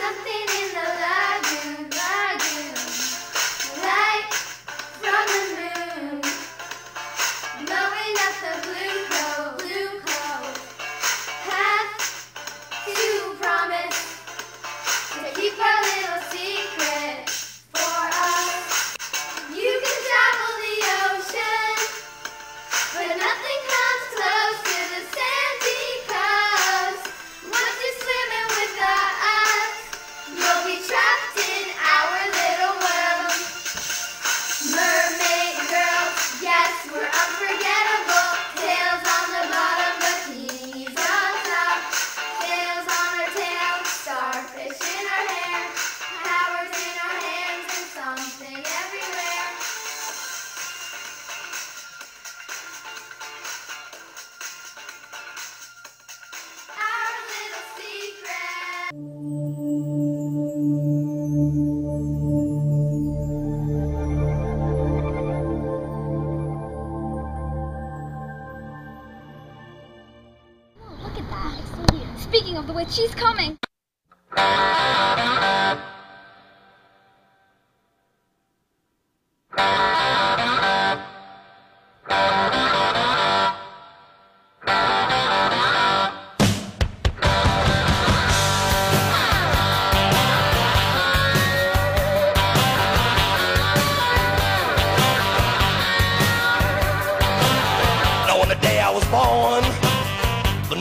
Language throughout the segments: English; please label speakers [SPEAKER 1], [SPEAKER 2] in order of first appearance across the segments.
[SPEAKER 1] something in the light. Oh,
[SPEAKER 2] Speaking of the witch, she's coming!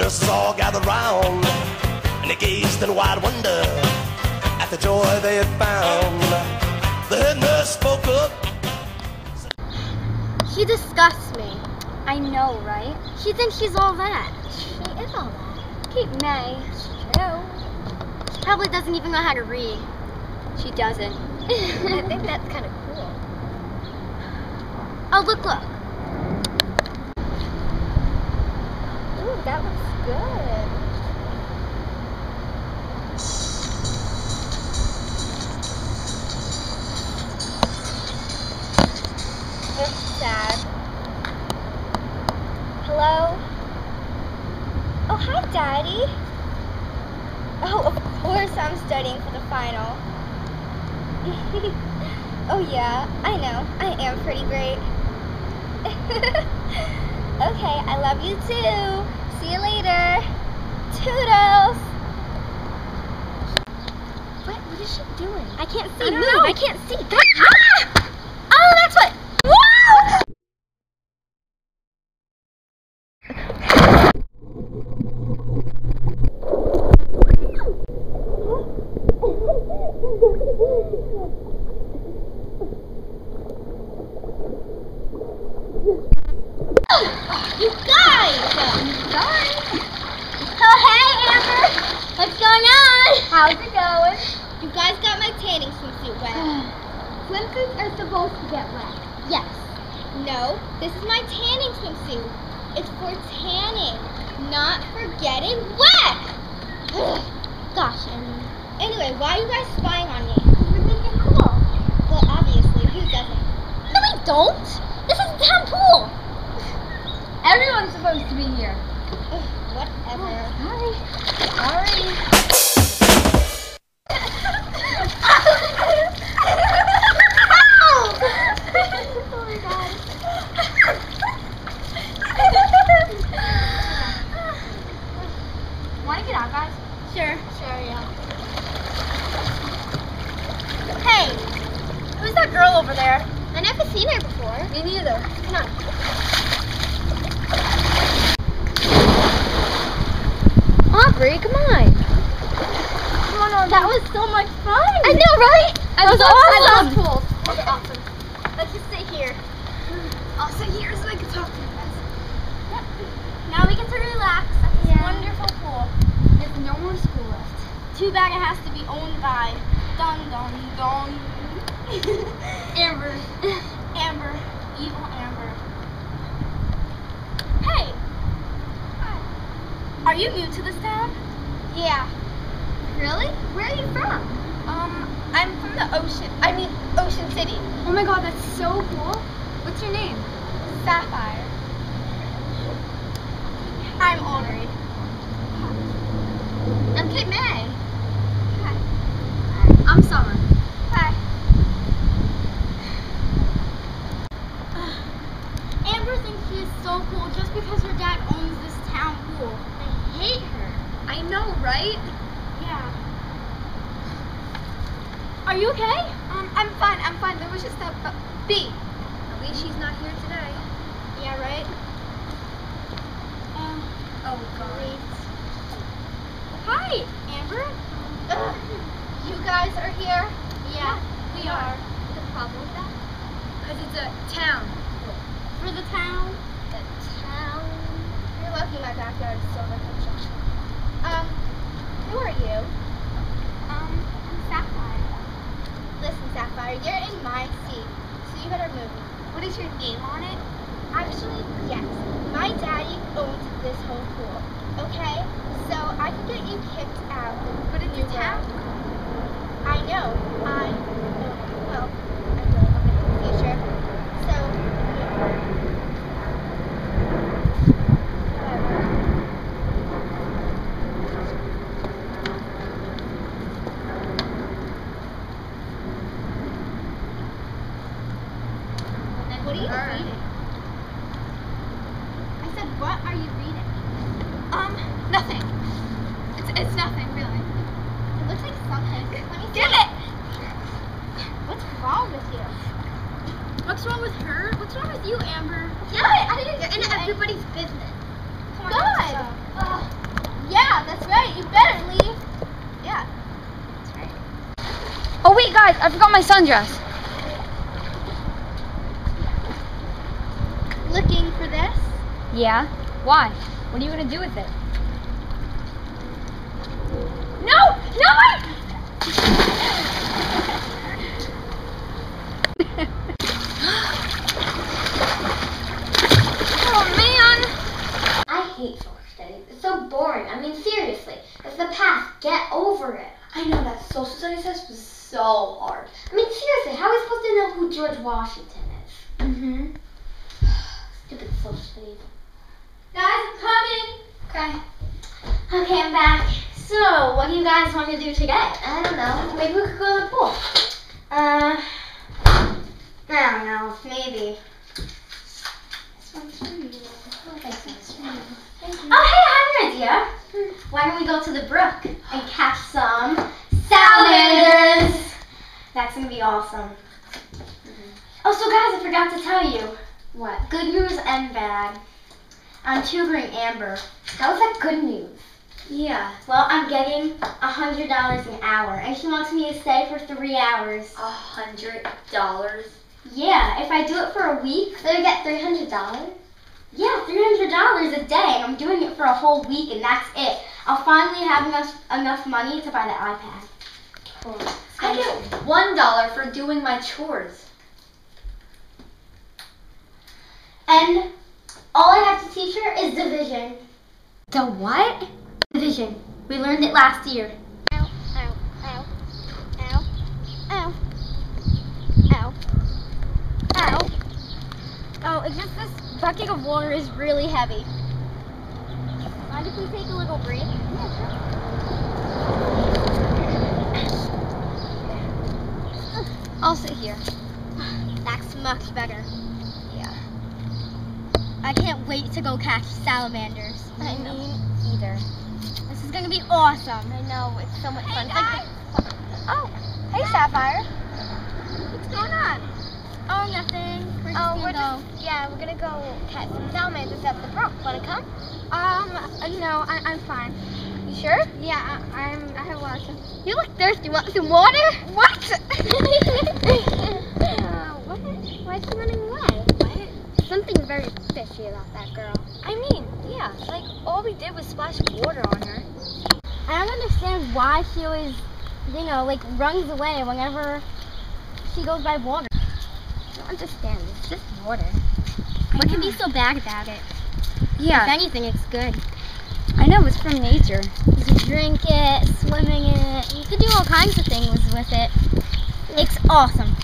[SPEAKER 2] The nurses all gathered round, and they gazed in wide wonder at the joy they had found. The head nurse spoke up.
[SPEAKER 3] She disgusts me.
[SPEAKER 1] I know, right?
[SPEAKER 3] She thinks she's all that.
[SPEAKER 1] She is all that.
[SPEAKER 3] Cape May.
[SPEAKER 1] True.
[SPEAKER 3] She probably doesn't even know how to read.
[SPEAKER 1] She doesn't.
[SPEAKER 3] I think that's kind of cool. Oh, look, look.
[SPEAKER 1] That looks good. Sad. Hello? Oh, hi, Daddy. Oh, of course I'm studying for the final. oh, yeah, I know. I am pretty great. okay, I love you too. See you later. Toodles.
[SPEAKER 3] What? What is she doing? I can't see.
[SPEAKER 1] I
[SPEAKER 3] Move.
[SPEAKER 1] know.
[SPEAKER 3] I can't see. Ah! Oh, that's what. Whoa! You guys! Sorry. Oh, hey, Amber. What's going on?
[SPEAKER 1] How's it going?
[SPEAKER 3] You guys got my tanning swimsuit wet.
[SPEAKER 1] Swimsuits are supposed to get wet.
[SPEAKER 3] yes. No, this is my tanning swimsuit. It's for tanning, not for getting wet. Ugh. Gosh, Emmy. Anyway, why are you guys spying on me?
[SPEAKER 1] we think you're cool.
[SPEAKER 3] Well, obviously, who doesn't? No, we don't. This is a town pool.
[SPEAKER 1] Everyone's supposed to be here.
[SPEAKER 3] Ugh, whatever.
[SPEAKER 1] Sorry. Sorry.
[SPEAKER 3] oh my god.
[SPEAKER 1] Want to get out, guys?
[SPEAKER 3] Sure.
[SPEAKER 1] Sure, yeah.
[SPEAKER 3] Hey, who's that girl over there? I never seen her before.
[SPEAKER 1] Me neither.
[SPEAKER 3] Come on.
[SPEAKER 1] On. Come on, Aubry.
[SPEAKER 3] That was so much fun.
[SPEAKER 1] I know, right?
[SPEAKER 3] I
[SPEAKER 1] That was
[SPEAKER 3] love, I love pools. That's awesome. Let's just sit here.
[SPEAKER 1] I'll sit here so I can talk to you guys.
[SPEAKER 3] Yep. Now we get to relax at this
[SPEAKER 1] Yeah.
[SPEAKER 3] wonderful pool.
[SPEAKER 1] There's no more school left.
[SPEAKER 3] Too bad it has to be owned by Dun Dun Dun.
[SPEAKER 1] Amber.
[SPEAKER 3] Amber. Evil Amber. Hey. Hi. Are you new to this? Yeah.
[SPEAKER 1] Really? Where are you from?
[SPEAKER 3] Um, I'm from the ocean. I mean, Ocean City.
[SPEAKER 1] Oh my god, that's so cool. What's your name?
[SPEAKER 3] Sapphire. I'm Aubry.
[SPEAKER 1] I'm Cape May.
[SPEAKER 3] Hi.
[SPEAKER 1] I'm Summer.
[SPEAKER 3] Hi. Amber thinks she is so cool just because her dad owns this town pool. I hate her.
[SPEAKER 1] I know, right?
[SPEAKER 3] Yeah. Are you okay?
[SPEAKER 1] Um, I'm fine. I'm fine. There was just a, a bee. At least she's not here today.
[SPEAKER 3] Yeah, right. Um,
[SPEAKER 1] Oh god.
[SPEAKER 3] great. Hi, Amber. Ugh, you guys are here? Yeah, we are.
[SPEAKER 1] The problem with that? Because it's a town.
[SPEAKER 3] For the town?
[SPEAKER 1] The town.
[SPEAKER 3] You're lucky my backyard is still under construction. Um, who are you? Um, I'm Sapphire. Listen, Sapphire, you're in my seat, so you better move. What is your name on it? Actually, yes. My daddy owns this whole pool. Okay? So I can get you kicked out. But it's a town. I know. I know. Well, I really hope in the future. So, yeah. Whatever. Nothing. It's, it's nothing, really. It looks like something. Let me see.
[SPEAKER 1] Damn it!
[SPEAKER 3] What's wrong with you? What's wrong with her? What's wrong with you, Amber? Yeah, I didn't You're in everybody's business. Come on, God. Uh, yeah, that's right. You better leave. Yeah. That's right.
[SPEAKER 1] Oh wait, guys, I forgot my sundress.
[SPEAKER 3] Looking for this?
[SPEAKER 1] Yeah. Why? What are you gonna do with it? No! No! oh man!
[SPEAKER 4] I hate social studies. It's so boring. I mean, seriously. It's the past. Get over it. I know that social studies test was so hard. I mean, seriously, how are we supposed to know who George Washington is?
[SPEAKER 1] Mm-hmm.
[SPEAKER 4] Stupid social studies.
[SPEAKER 3] Guys, I'm coming.
[SPEAKER 4] Okay. Okay, I'm back. So, what do you guys want to do today? I don't know. Maybe we could go to the pool. Uh, I don't know. Maybe. This one's for you. Oh, this one's for you. Hey, I have an idea. Why don't we go to the brook and catch some salamanders? That's gonna be awesome. Oh, so guys, I forgot to tell you. What? Good news and bad. I'm tutoring Amber. How is that good news? Yeah. Well, I'm getting a hundred dollars an hour, and she wants me to stay for three hours.
[SPEAKER 5] A hundred dollars.
[SPEAKER 4] Yeah. If I do it for a week, then I get three hundred dollars. Yeah, three hundred dollars a day, and I'm doing it for a whole week, and that's it. I'll finally have enough enough money to buy the iPad. Cool.
[SPEAKER 5] I get one dollar for doing my chores.
[SPEAKER 4] And all I have to teach her is division.
[SPEAKER 1] The what?
[SPEAKER 4] Division. We learned it last year.
[SPEAKER 3] Ow, ow, ow, ow, ow, ow, ow. Oh, it's just this bucket of water is really heavy. Mind if we take a little break? Yeah, sure.
[SPEAKER 1] I'll sit here.
[SPEAKER 3] That's much better. Yeah. I can't wait to go catch salamanders. I mean,
[SPEAKER 1] Either.
[SPEAKER 3] Gonna be awesome. I know, it's so much fun. Like the- oh, hey Sapphire. What's going on? Oh, nothing. We're just
[SPEAKER 1] Oh,
[SPEAKER 3] gonna
[SPEAKER 1] we're
[SPEAKER 3] go.
[SPEAKER 1] Yeah, we're gonna go catch some salamanders at the brook. Wanna come?
[SPEAKER 3] Um, no, I, I'm fine.
[SPEAKER 1] You sure?
[SPEAKER 3] Yeah, I, I'm. I have a lot of. You look thirsty. Want some water?
[SPEAKER 1] What?
[SPEAKER 3] uh, what? Why is she running away? Something very fishy about that girl.
[SPEAKER 1] I mean, yeah, like all we did was splash water on her.
[SPEAKER 3] I don't understand why she was, you know, like runs away whenever she goes by water. I don't understand. It's just water. What can be so bad about it?
[SPEAKER 1] Yeah.
[SPEAKER 3] If anything, it's good.
[SPEAKER 1] I know, it's from nature.
[SPEAKER 3] You can drink it, swimming in it. You could do all kinds of things with it. It's awesome.